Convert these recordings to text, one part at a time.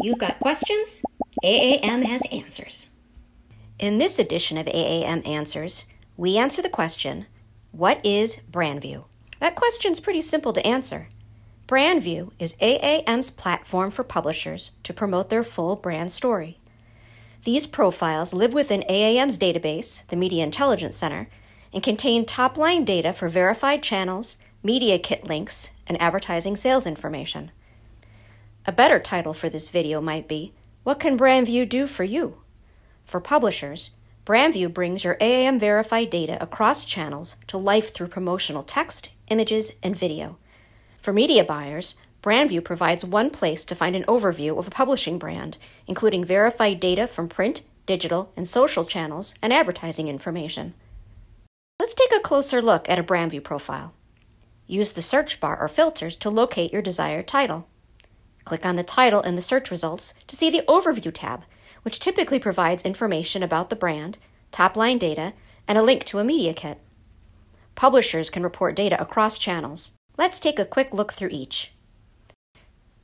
You've got questions? AAM has answers. In this edition of AAM Answers, we answer the question What is BrandView? That question's pretty simple to answer. BrandView is AAM's platform for publishers to promote their full brand story. These profiles live within AAM's database, the Media Intelligence Center, and contain top line data for verified channels, media kit links, and advertising sales information. A better title for this video might be What can BrandView do for you? For publishers, BrandView brings your AAM verified data across channels to life through promotional text, images, and video. For media buyers, BrandView provides one place to find an overview of a publishing brand, including verified data from print, digital, and social channels and advertising information. Let's take a closer look at a BrandView profile. Use the search bar or filters to locate your desired title. Click on the title in the search results to see the Overview tab, which typically provides information about the brand, top line data, and a link to a media kit. Publishers can report data across channels. Let's take a quick look through each.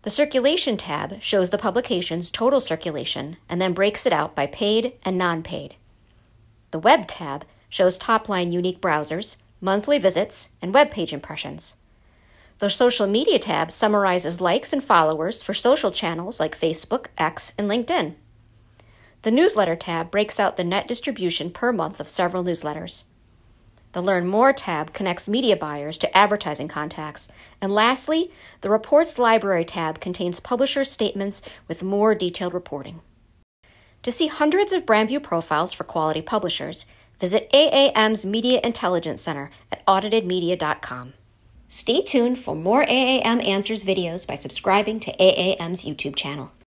The Circulation tab shows the publication's total circulation and then breaks it out by paid and non paid. The Web tab shows top line unique browsers, monthly visits, and web page impressions. The Social Media tab summarizes likes and followers for social channels like Facebook, X, and LinkedIn. The Newsletter tab breaks out the net distribution per month of several newsletters. The Learn More tab connects media buyers to advertising contacts. And lastly, the Reports Library tab contains publisher statements with more detailed reporting. To see hundreds of BrandView profiles for quality publishers, visit AAM's Media Intelligence Center at auditedmedia.com. Stay tuned for more AAM Answers videos by subscribing to AAM's YouTube channel.